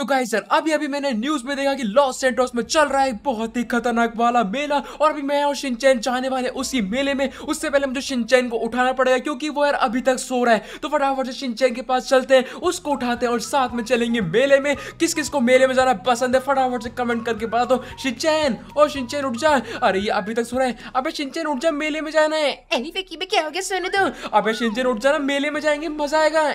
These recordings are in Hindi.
तो गाइस सर अभी अभी मैंने न्यूज़ में देखा कि लॉस सेंटोस में चल रहा है बहुत ही खतरनाक वाला मेला। और अभी मैं और शिनचैन जाने वाले उसी मेले में। उससे पहले मुझे शिनचैन को उठाना पड़ेगा क्योंकि वो यार अभी तक सो रहा है। तो फटाफट से शिनचैन के पास चलते हैं उसको उठाते हैं और साथ में चलेंगे मेले में। किस किस को मेले में जाना पसंद है फटाफट से कमेंट करके बता दो। शिनचैन ओ शिनचैन उठ जा। अरे ये अभी तक सो रहा है। अबे शिनचैन उठ जा मेले में जाना है। क्या हो गया सोने दो अबे शिनचैन उठ जाना मेले में जाएँगे मज़ा आएगा।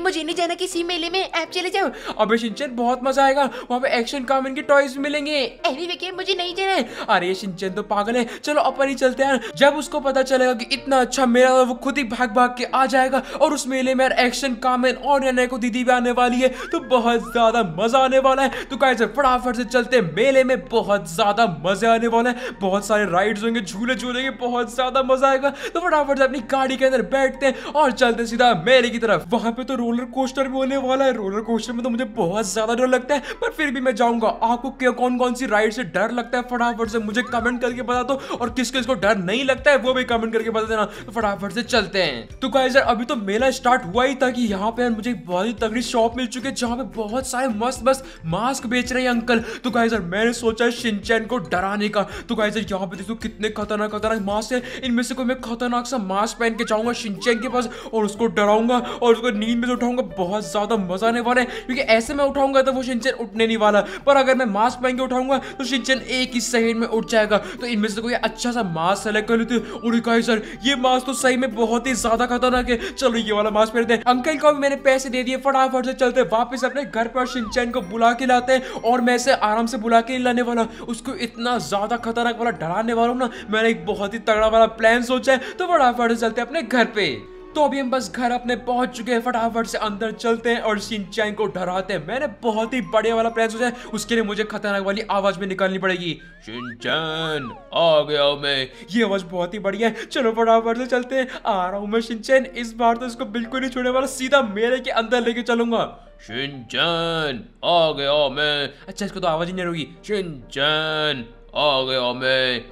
मुझे नहीं जाना किसी मेले में। आप चले जाओ। अबे शिनचैन बहुत मज़ा आएगा। वहाँ पे एक्शन कामन के टॉयज भी मिलेंगे। अरे मुझे नहीं जाना अरे ये शिनचैन तो पागल है। चलो अपन ही चलते हैं जब उसको पता चलेगा कि इतना अच्छा मेला वो खुद ही भाग भाग के आ जाएगा और उस मेले में एक्शन कामन और नए को दीदी भी आने वाली है तो बहुत ज़्यादा मज़ा आने वाला है। तो कैसे फटाफट से चलते हैं। मेले में बहुत ज़्यादा मज़े आने वाले हैं। बहुत सारे राइड्स होंगे झूले झूलेंगे बहुत ज़्यादा मज़ा आएगा। तो फटाफट से अपनी गाड़ी के अंदर बैठते हैं और चलते सीधा मेले की तरफ़। वहाँ पे तो रोलर कोस्टर भी होने वाला है। रोलर कोस्टर में तो मुझे बहुत ज़्यादा डर लगता है, पर फिर भी मैं जाऊँगा। आपको क्या कौन कौन सी राइड से डर लगता है? फटाफट से मुझे कमेंट करके बता दो। और किस किस को डर नहीं लगता है, वो भी कमेंट करके बता देना। तो फटाफट से चलते हैं। तो गाइस यार अभी तो मेला स्टार्ट हुआ ही था कि यहाँ पे मुझे बहुत ही तगड़ी शॉप मिल चुकी है, जहाँ पे बहुत सारे मस्त मस्त मास्क बेच रहे हैं अंकल तो गाइस यार मैंने सोचा शिनचैन को डराने का। तो गाइस यार यहाँ पे देखो कितने खतरनाक खतरनाक मास्क है। इनमें से कोई मैं खतरनाक सा मास्क पहन के जाऊँगा शिनचैन के पास, और उसको डराऊँगा, और उसको नींद में उठाऊँगा। बहुत ज़्यादा मज़ा आने वाला है, क्योंकि ऐसे में उठाऊँगा तो वो शिनचैन उठने नहीं वाला। पर अगर मैं मास्क पहन के उठाऊँगा तो शिनचैन एक ही सेकंड में उठ जाएगा। तो इनमें से कोई अच्छा सा मास्क सेलेक्ट कर लेते गाइस सर, ये मास्क तो सही में बहुत ही ज़्यादा खतरनाक है। चलो ये वाला मास्क पहनते हैं अंकल को भी मैंने पैसे दे दिए, फटाफट से चलते वापस अपने घर पर शिनचैन को बुला के लाते हैं। और मैं इसे आराम से बुला के लाने वाला उसको इतना ज़्यादा खतरनाक वाला डराने वाला हूँ ना, मैंने एक बहुत ही तगड़ा वाला प्लान सोचा है। तो फटाफट से चलते अपने घर पे। तो अभी हम बस घर अपने पहुँच चुके हैं फटाफट से अंदर चलते हैं और शिनचैन को डराते हैं। मैंने बहुत ही बढ़िया वाला प्लान सोचा है उसके लिए मुझे खतरनाक वाली आवाज़ में निकालनी पड़ेगी। शिनचैन आ गया मैं। ये आवाज़ बहुत ही बढ़िया है। चलो फटाफट से चलते हैं। आ रहा हूँ मैं शिनचैन इस बार तो इसको बिल्कुल नहीं छोड़ने वाला सीधा मेरे के अंदर लेके चलूँगा। शिनचैन आ गया मैं। अच्छा इसको तो आवाज़ ही नहीं होगी। शिनचैन आ गया मैं।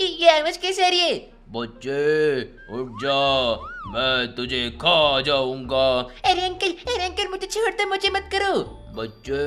ये आवाज़ कैसे आ रही है? बच्चे उठ जा। मैं तुझे खा जाऊँगा। अरे अंकल अरे अंकल मुझे छोड़ दो मुझे मत करो। बच्चे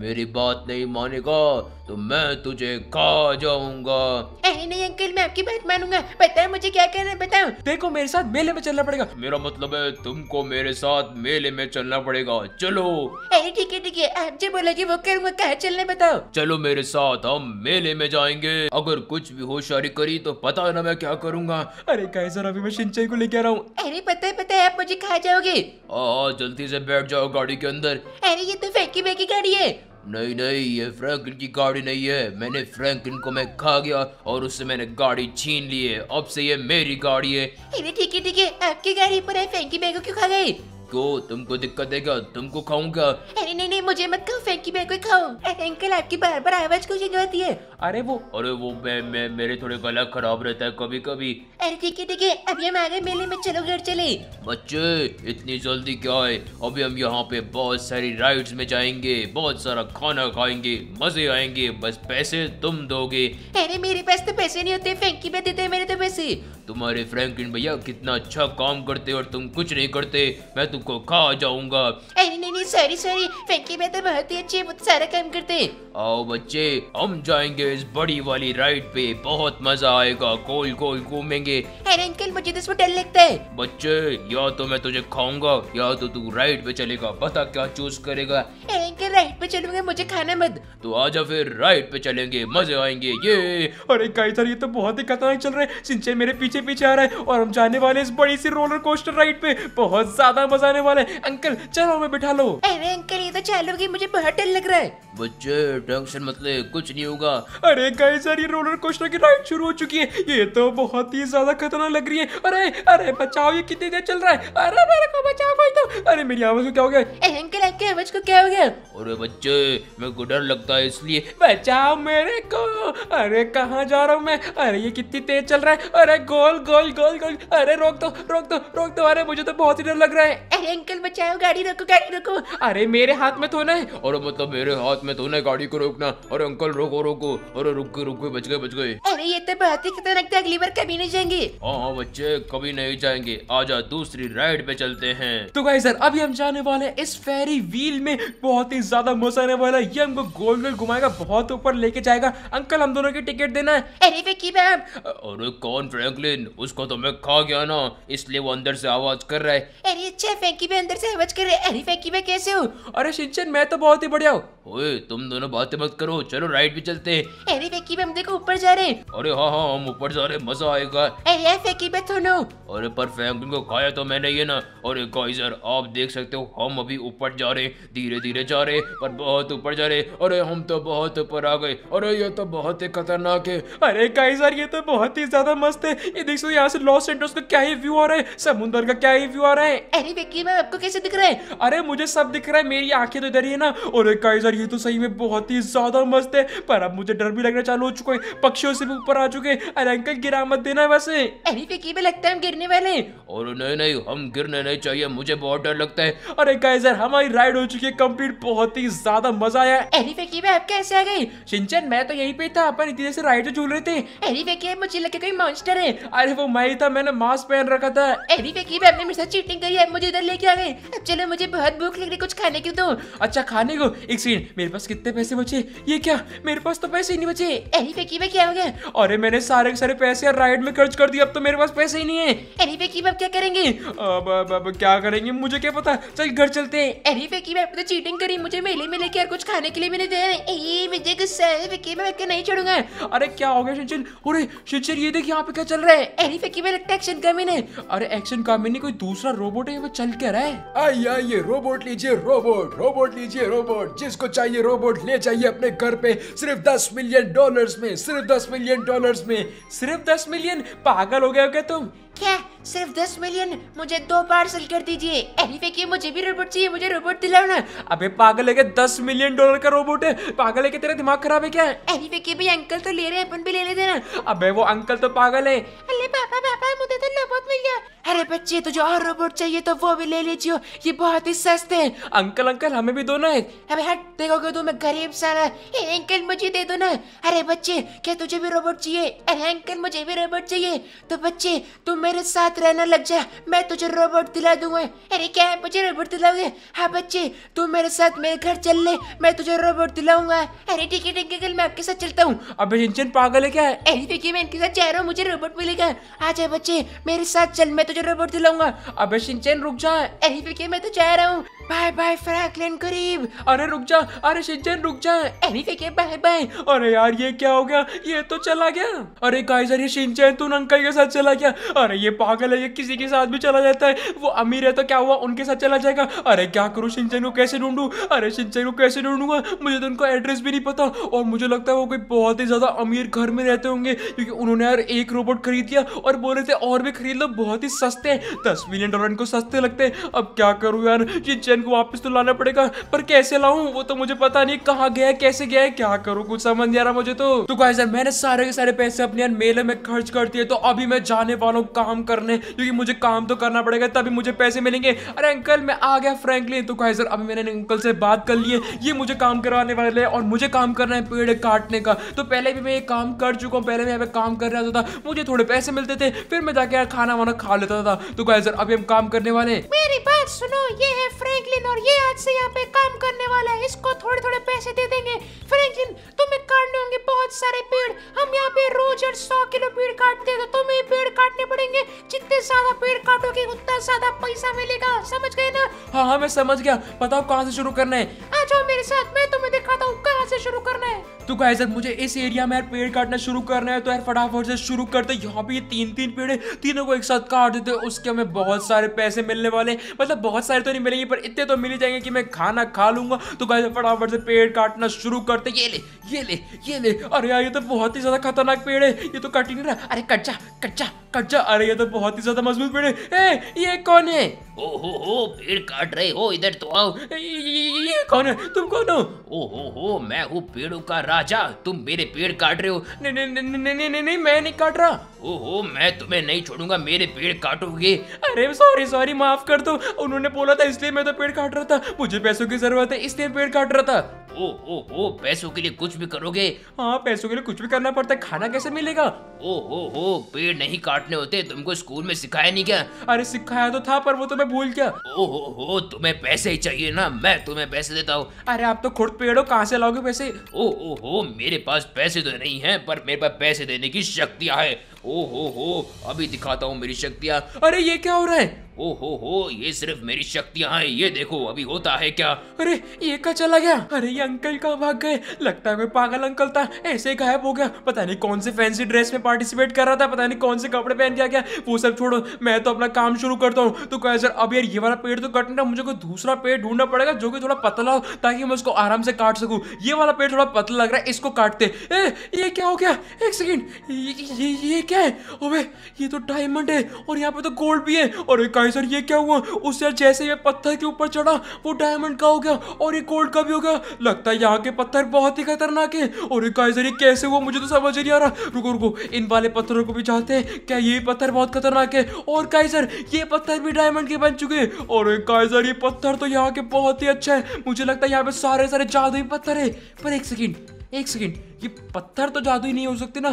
मेरी बात नहीं मानेगा तो मैं तुझे खा जाऊँगा। अरे नहीं अंकल मैं आपकी बात मानूँगा। बताओ मुझे क्या करना है बताओ। देखो मेरे साथ मेले में चलना पड़ेगा। मेरा मतलब है तुमको मेरे साथ मेले में चलना पड़ेगा। चलो। अरे ठीक है ठीक है आप जो बोलोगे वो करूँगा। कहाँ चलने बताओ। चलो मेरे साथ हम मेले में जाएँगे। अगर कुछ भी होशियारी करी तो पता है ना मैं क्या करूँगा। अरे कैसर अभी मैं शिनचैन को लेके आ रहा हूँ। अरे पता है पता है आप मुझे खा जाओगे। आ जल्दी से बैठ जाओ गाड़ी के अंदर। अरे ये तो फेंकी फेंकी गाड़ी है। नहीं नहीं ये फ्रैंकलिन की गाड़ी नहीं है। मैंने फ्रैंकलिन को मैं खा गया और उससे मैंने गाड़ी छीन ली है। अब से ये मेरी गाड़ी है। अरे ठीक है ठीक है आपकी गाड़ी पर है फेंकी बैगो क्यों खा गए? क्यों तुमको दिक्कत है क्या तुमको खाऊँगा। अरे नहीं नहीं मुझे मत खाओ फेंकी बैग को ही खाओ अरे अंकल आपकी बार बार आवाज़ क्यों चेंज होती है? अरे वो अरे वो मैं, मैं मेरे थोड़े गला खराब रहता है कभी कभी अरे ठीक है ठीक है अभी हम आ गए मेले में चलो घर चले। बच्चे इतनी जल्दी क्या है? अभी हम यहाँ पे बहुत सारी राइड्स में जाएँगे बहुत सारा खाना खाएँगे मज़े आएँगे बस पैसे तुम दोगे। अरे मेरे पास तो पैसे नहीं होते फेंकी बैग देते मेरे तो पैसे। तुम्हारे फ्रैंकलिन भैया कितना अच्छा काम करते और तुम कुछ नहीं करते। मैं तुमको खा जाऊँगा। अरे नहीं नहीं सॉरी सॉरी फेंकी बैग तो बहुत ही अच्छी है वो तो सारा काम करते हैं। आओ बच्चे हम जाएँगे इस बड़ी वाली राइड पे। बहुत मज़ा आएगा गोल गोल घूमेंगे। अरे अंकल मुझे तो इसमें डर लगता है। बच्चे या तो मैं तुझे खाऊँगा या तो तू राइड पे चलेगा। बता क्या चूज़ करेगा। अरे अंकल राइट पे चलूँगा मुझे खाना मत। तो आजा फिर राइड पे चलेंगे मज़े आएँगे ये। अरे गाइस यार ये तो बहुत ही खतरनाक चल रहा है। सिंचन मेरे पीछे पीछे आ रहा है और हम जाने वाले इस बड़ी सी रोलर कोस्टर राइड पे। बहुत ज़्यादा मज़ा आने वाले। अंकल चलो हमें बिठा लो। अरे अंकल ये तो चालू मुझे बहुत डर लग रहा है। बच्चे टेंशन मत ले कुछ नहीं होगा। अरे गाइस यार ये रोलर कोस्टर की राइड शुरू हो चुकी है। ये तो बहुत ही ज़्यादा खतरनाक लग रही है। अरे अरे बचाओ ये कितनी देर चल रहा है? अरे मेरे को बचाओ कोई तो। अरे मेरी आवाज़ को क्या हो गया? अंकल आपकी आवाज़ को क्या हो गया? अरे बच्चे मेरे को डर लगता है इसलिए। बचाओ मेरे को। अरे कहाँ जा रहा हूँ मैं? अरे ये कितनी तेज चल रहा है। अरे गोल गोल गोल गोल। अरे रोक दो रोक दो रोक दो। अरे मुझे तो बहुत ही डर लग रहा है। अरे अंकल बचाओ गाड़ी रोको गाड़ी रोको। अरे मेरे हाथ में तो ना है। और मतलब मेरे हाथ में तो ना गाड़ी को रोकना। अरे अंकल रोको रोको। अरे रुक गए रुक गए बच गए बच गए। अरे ये तो बहुत ही खतरनाक था अगली बार कभी नहीं जाएँगे। हाँ हाँ बच्चे कभी नहीं जाएँगे। आजा दूसरी राइड पे चलते हैं। तो गाइस सर अभी हम जाने वाले इस फेरी व्हील में। बहुत बहुत ही ज़्यादा मज़ा आने वाला है। ये हमको गोल गोल घुमाएगा बहुत ऊपर लेके जाएगा। अंकल हम दोनों की टिकट देना है। अरे मैम? अरे कौन फ्रैंकलिन उसको तो मैं खा गया ना इसलिए वो अंदर से आवाज़ कर रहा है। अरे अच्छा फैंकी में अंदर से आवाज़ कर रहे अरे फैंकी में कैसे हो? अरे सिंचन मैं तो बहुत ही बढ़िया हूँ। ओए तुम दोनों बातें मत करो चलो राइड भी चलते हैं। अरे फेंकी हम देखो ऊपर जा रहे अरे हाँ हाँ हम ऊपर जा रहे मज़ा आएगा। अरे फेंकी में अरे पर फ्रैंकलिन को खाया तो मैंने ये ना। अरे काइजर आप देख सकते हो हम अभी ऊपर जा रहे धीरे धीरे जा रहे पर बहुत ऊपर जा रहे अरे हम तो बहुत ऊपर आ गए। अरे ये तो बहुत ही खतरनाक है। अरे काइजर ये तो बहुत ही ज़्यादा मस्त है। ये देख सकते यहाँ से लॉस एंटोस का क्या ही व्यू आ रहा है समुद्र का क्या ही व्यू आ रहा है। अरे फेंकी मैम आपको कैसे दिख रहा है? अरे मुझे सब दिख रहा है मेरी आँखें तो इधर ही है ना। और काइजर ये तो सही में बहुत ही ज़्यादा मस्त है पर अब मुझे डर भी लगना चालू हो चुका है। पक्षियों से भी ऊपर आ चुके हैं। अरे अंकल गिरा मत देना वैसे। अरे फेंकी में लगता है हम गिरने वाले और नहीं नहीं हम गिरने नहीं चाहिए मुझे बहुत डर लगता है। अरे काइजर हमारी राइड हो चुकी है कंप्लीट बहुत ही ज़्यादा मज़ा आया। अरे फेंकी आप कैसे आ गए? शिनचैन मैं तो यहीं पे था अपन इतनी देर से राइड तो झूल रहे थे। अरे फेंकी मुझे लगा कोई मॉन्स्टर है। अरे वो मैं ही था मैंने मास्क पहन रखा था। अरे फेंकी आपने मेरे साथ चीटिंग करी है मुझे इधर लेके आ गए। अब चलो मुझे बहुत भूख लग रही कुछ खाने की दो? अच्छा खाने को एक मेरे पास कितने पैसे बचे? ये क्या? मेरे पास तो पैसे ही नहीं बचे। अरे फेंकी में क्या हो गया? अरे मैंने सारे सारे पैसे राइड में खर्च कर दिए अब तो मेरे पास पैसे ही नहीं है। अरे फेंकी में आप क्या करेंगे? अब, अब, अब क्या करेंगे? मुझे क्या पता? चल घर चलते हैं। अरे फेंकी में तो चीटिंग करी मुझे मेले में लेके और कुछ खाने के लिए मैंने दिया मुझे गुस्सा है फेंकी मैं नहीं छोड़ूँगा? अरे क्या हो गया शिनचैन? अरे शिनचैन ये देख यहाँ पे क्या चल रहा है। अरे फेंकी में लगता है एक्शन कमी है। अरे एक्शन का मैंने कोई दूसरा रोबोट है वो चल क्या रहा है? आइए आइए रोबोट लीजिए रोबोट रोबोट लीजिए रोबोट जिसको चाहिए रोबोट ले जाइए अपने घर पे। सिर्फ़ दस मिलियन डॉलर्स में, सिर्फ़ दस मिलियन डॉलर्स में, सिर्फ़ दस मिलियन पागल हो गए हो क्या तुम? क्या सिर्फ़ दस मिलियन मुझे दो पार्सल कर दीजिए। अरे फेंकी मुझे भी रोबोट चाहिए मुझे रोबोट दिलाओ ना अबे पागल है क्या? दस मिलियन डॉलर का रोबोट है। पागल है क्या? तेरा दिमाग खराब है क्या? अरे फेंकी भी अंकल तो ले रहे हैं अपन भी ले लेते ना। अबे वो अंकल तो पागल है। अरे पापा पापा मुझे तो रोबोट मिल गया। अरे बच्चे तुझे और रोबोट चाहिए तो वो भी ले लीजिए ये बहुत ही सस्ते हैं। अंकल अंकल हमें भी दो ना। अबे हट देखोगे तू मैं गरीब साला ए, अंकल मुझे दे दो ना। अरे बच्चे क्या तुझे भी रोबोट चाहिए? अरे अंकल मुझे भी रोबोट चाहिए। तो बच्चे तू मेरे साथ रहना लग जा मैं तुझे रोबोट दिला दूँगा। अरे क्या है मुझे रोबोट दिलाओगे? हाँ बच्चे तू मेरे साथ मेरे घर चल ले मैं तुझे रोबोट दिलाऊँगा। अरे ठीक है ठीक है कल मैं आपके साथ चलता हूँ। अबे शिनचैन पागल है क्या? अरे देखिए मैं इनके साथ जा रहा हूँ मुझे रोबोट मिलेगा। आ जाए बच्चे मेरे साथ चल मैं तुझे रोबोट दिलाऊँगा। अबे शिनचैन रुक जा। अरे देखिए मैं तो जा रहा हूँ। बाय बाय फ्रैंकलिन करीब। अरे रुक जा। अरे शिनचैन रुक जा। अरे देखिए बाय बाय। अरे यार ये क्या हो गया? ये तो चला गया। अरे काइजर ये शिनचैन तू अंकल के साथ चला गया। अरे ये पागल है, ये किसी के साथ भी चला जाता है। वो अमीर है तो क्या हुआ? उनके साथ चला जाएगा। अरे क्या करूँ? शिनचैन को कैसे ढूंढूं? अरे शिनचैन को कैसे ढूंढूँगा? मुझे तो उनका एड्रेस भी नहीं पता। और मुझे लगता है वो कोई बहुत ही ज़्यादा अमीर घर में रहते होंगे, क्योंकि उन्होंने यार एक रोबोट खरीद दिया और बोले थे और भी खरीद लो, बहुत ही सस्ते हैं। दस मिलियन डॉलर इनको सस्ते लगते हैं। अब क्या करूँ यार? शिनचैन को वापस तो लाना पड़ेगा। पर कैसे लाऊं? वो तो मुझे पता नहीं। कहाँ गया कैसे गया है? क्या करूँ? कुछ समझ नहीं आ रहा मुझे तो। तो गाइस मैंने सारे के सारे पैसे अपने यार मेले में खर्च कर दिए तो अभी मैं जाने वाला हूँ। काम करने, क्योंकि मुझे काम तो करना पड़ेगा, तभी मुझे पैसे मिलेंगे। अरे अंकल, मैं आ गया फ्रैंकलिन तो गाइस अभी मैंने अंकल से बात कर ली है। ये मुझे काम करवाने वाले और मुझे काम करना है पेड़ काटने का। तो पहले भी मैं ये काम कर चुका हूँ, पहले मैं यहाँ पे काम कर रहा था मुझे थोड़े पैसे मिलते थे, फिर मैं जाके यार खाना वाना खा लेता था तो गाइस अभी हम काम करने वाले मेरी बात सुनो, ये है फ्रैंकलिन और ये आज से यहाँ पे काम करने वाला है। इसको थोड़े थोड़े पैसे दे देंगे। फ्रैंकलिन, तुम्हें काटने होंगे बहुत सारे पेड़। हम यहाँ पे रोज और सौ किलो पेड़ काटते हैं तो तुम्हें पेड़ काटने पड़ेंगे। 세상에 쥐떼 जितने ज़्यादा पेड़ काटोगे उतना ज़्यादा पैसा मिलेगा समझ गए ना? हाँ हाँ मैं समझ गया। बताओ कहाँ से शुरू करना है? आ जाओ मेरे साथ मैं तुम्हें दिखाता हूँ कहाँ से शुरू करना है। तो गाइस मुझे इस एरिया में यार पेड़ काटना शुरू करना है तो यार फटाफट से शुरू करते हैं। यहाँ पे ये तीन तीन पेड़ है तीनों को एक साथ काट देते हैं। उसके हमें बहुत सारे पैसे मिलने वाले हैं। मतलब बहुत सारे तो नहीं मिलेंगे पर इतने तो मिल जाएँगे कि मैं खाना खा लूँगा। तो गाइस फटाफट से पेड़ काटना शुरू करते ये ले ये ले ये ले। अरे यार ये तो बहुत ही ज़्यादा खतरनाक पेड़ है। ये तो कट ही नहीं रहा। अरे कट जा कट जा कट जा। अरे ये तो बहुत ही ज़्यादा मज़बूत पेड़ है ए, ये कौन है? ओ हो हो पेड़ काट रहे हो इधर तो आओ। ये, कौन है? तुम कौन हो? ओ हो हो मैं हूँ पेड़ों का राजा। तुम मेरे पेड़ काट रहे हो। नहीं नहीं नहीं नहीं नहीं नहीं नहीं मैं नहीं काट रहा। ओ हो मैं तुम्हें नहीं छोड़ूँगा मेरे पेड़ काटोगे। अरे सॉरी सॉरी माफ़ कर दो। उन्होंने बोला था इसलिए मैं तो पेड़ काट रहा था। मुझे पैसों की ज़रूरत है इसलिए पेड़ काट रहा था। ओ ओ ओ पैसों के लिए कुछ भी करोगे? हाँ पैसों के लिए कुछ भी करना पड़ता है खाना कैसे मिलेगा? ओ हो हो पेड़ नहीं काटने होते तुमको स्कूल में सिखाया नहीं क्या? अरे सिखाया तो था पर वो तो मैं भूल गया। ओ हो हो तुम्हें पैसे ही चाहिए ना मैं तुम्हें पैसे देता हूँ। अरे आप तो खुद पेड़ हो कहाँ से लाओगे पैसे? ओ हो हो मेरे पास पैसे तो नहीं है पर मेरे पास पैसे देने की शक्तियाँ है। ओ हो हो अभी दिखाता हूँ मेरी शक्तियाँ। अरे ये क्या हो रहा है? ओ हो हो ये सिर्फ़ मेरी शक्तियाँ हैं ये देखो अभी होता है क्या? अरे ये का चला गया? अरे ये अंकल कहाँ भाग गए। लगता है कोई पागल अंकल था। ऐसे गायब हो गया। पता नहीं कौन से फैंसी ड्रेस में पार्टिसिपेट कर रहा था पता नहीं कौन से कपड़े पहन के आ गया। वो सब छोड़ो मैं तो अपना काम शुरू करता हूँ। तो कहे सर अब यार ये वाला पेड़ तो कटना मुझे कोई दूसरा पेड़ ढूंढना पड़ेगा जो कि थोड़ा पतला हो ताकि मैं उसको आराम से काट सकूँ। ये वाला पेड़ थोड़ा पतला लग रहा है इसको काटते। ए ये क्या हो गया? एक सेकंड ये, ये, क्या है? अबे ये तो डायमंड है और यहाँ पे तो गोल्ड भी है। और कहे सर ये क्या हुआ? उससे जैसे ये पत्थर के ऊपर चढ़ा वो डायमंड का हो गया और ये गोल्ड का भी हो गया। लगता है यहाँ के पत्थर बहुत ही खतरनाक है। और सर ये कैसे हुआ? मुझे तो समझ नहीं आ रहा। रुको रुको, इन वाले पत्थरों को भी चाहते हैं। क्या ये पत्थर बहुत खतरनाक है? और काइजर ये पत्थर भी डायमंड के बन चुके हैं। और काइजर ये पत्थर तो यहाँ के बहुत ही अच्छा है। मुझे लगता है यहाँ पे सारे सारे जादुई पत्थर है। पर एक सेकेंड एक सेकेंड, ये पत्थर तो जादुई नहीं हो सकते ना?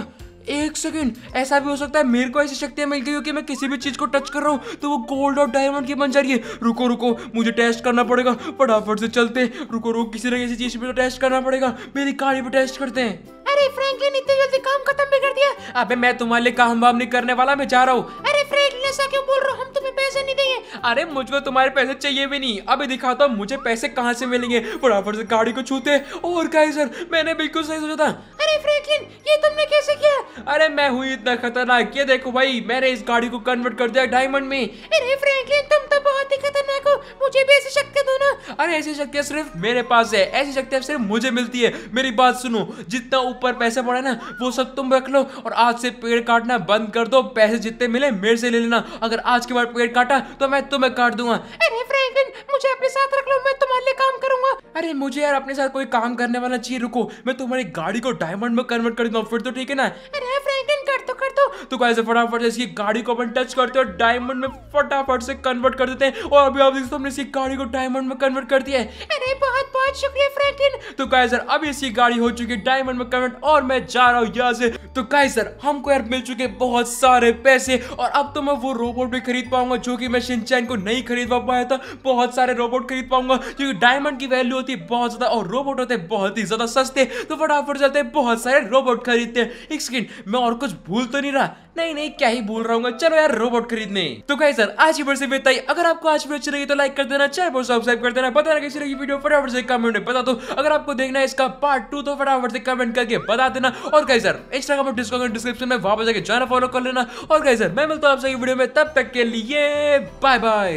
एक सेकंड ऐसा भी हो सकता है मेरे को ऐसी शक्तियाँ मिल गई हो कि मैं किसी भी चीज़ को टच कर रहा हूँ तो वो गोल्ड और डायमंड की बन जा रही है। रुको रुको मुझे टेस्ट करना पड़ेगा। फटाफट से चलते रुको रुको किसी ना किसी चीज़ पे तो टेस्ट करना पड़ेगा। मेरी गाड़ी पे टेस्ट करते हैं। अरे फ्रैंकलिन इतने जल्दी काम खत्म भी कर दिया। अबे मैं तुम्हारे लिए काम वाम नहीं करने वाला मैं जा रहा हूँ। अरे फ्रैंकलिन ऐसा क्यों बोल रहे हो? हम तुम्हें पैसे नहीं देंगे। अरे मुझको तुम्हारे पैसे चाहिए भी नहीं। अभी दिखाता हूँ मुझे पैसे कहाँ से मिलेंगे? फटाफट से गाड़ी को छूते और क्या सर मैंने बिल्कुल सही सोचा था। अरे फ्रैंकलिन ये तुमने कैसे किया? अरे मैं हुई इतना खतरनाक। ये देखो भाई मैंने इस गाड़ी को कन्वर्ट कर दिया डायमंड में। अरे फ्रैंकलिन तुम तो बहुत ही खतरनाक हो। मुझे भी ऐसी शक्ति दो ना अरे ऐसी शक्तियाँ सिर्फ़ मेरे पास है। ऐसी शक्तियाँ सिर्फ़ मुझे मिलती है। मेरी बात सुनो जितना ऊपर पैसे पड़ा ना वो सब तुम रख लो और आज से पेड़ काटना बंद कर दो। पैसे जितने मिले मेरे से ले लेना। अगर आज के बाद पेड़ काटा तो मैं तुम्हें काट दूँगा। अरे फ्रैंकलिन मुझे अपने साथ रख लो मैं तुम्हारे लिए काम करूँगा। अरे मुझे यार अपने साथ कोई काम करने वाला चाहिए रुको। मैं तुम्हारी गाड़ी को डायमंड में कन्वर्ट कर दूँगा फिर तो ठीक है ना? अरे फ्रैंकलिन कर दो कर दो तो कैसे फटाफट से इसकी गाड़ी को अपन टच करते हैं डायमंड में फटाफट से कन्वर्ट कर देते हैं। और अभी आप देखते हमने इसकी गाड़ी को डायमंड में कन्वर्ट कर दिया है। अरे बहुत बहुत शुक्रिया फ्रैंकलिन तो काइजर अभी इसकी गाड़ी हो चुकी है डायमंड में कन्वर्ट और मैं जा रहा हूँ यहाँ से। तो काइजर हमको यार मिल चुके बहुत सारे पैसे। और अब तो मैं वो रोबोट भी खरीद पाऊँगा जो कि मैं शिनचैन को नहीं खरीद पाया था। बहुत सारे रोबोट खरीद पाऊँगा, क्योंकि डायमंड की वैल्यू होती है बहुत ज़्यादा और रोबोट होते हैं बहुत ही ज़्यादा सस्ते। तो फटाफट चलते हैं, बहुत सारे रोबोट खरीदते हैं। एक सेकंड मैं और कुछ भूल तो नहीं रहा। नहीं नहीं, क्या ही बोल रहा हूँ चलो यार रोबोट खरीदने। तो कहीं सर आज की वीडियो से बेहतर अगर आपको आज वीडियो अच्छी लगी तो लाइक कर देना, चैनल को सब्सक्राइब कर देना। बताना कैसी लगी वीडियो फटाफट से कमेंट में बता दो। अगर आपको देखना है इसका पार्ट टू तो फटाफट से कमेंट करके बता देना। और कहीं सर इंस्टाग्राम और डिस्कॉन डिस्क्रिप्शन में वापस जाकर चैनल फॉलो कर लेना। और कहीं सर मैं मिलता हूँ आपसे वीडियो में। तब तक के लिए बाय बाय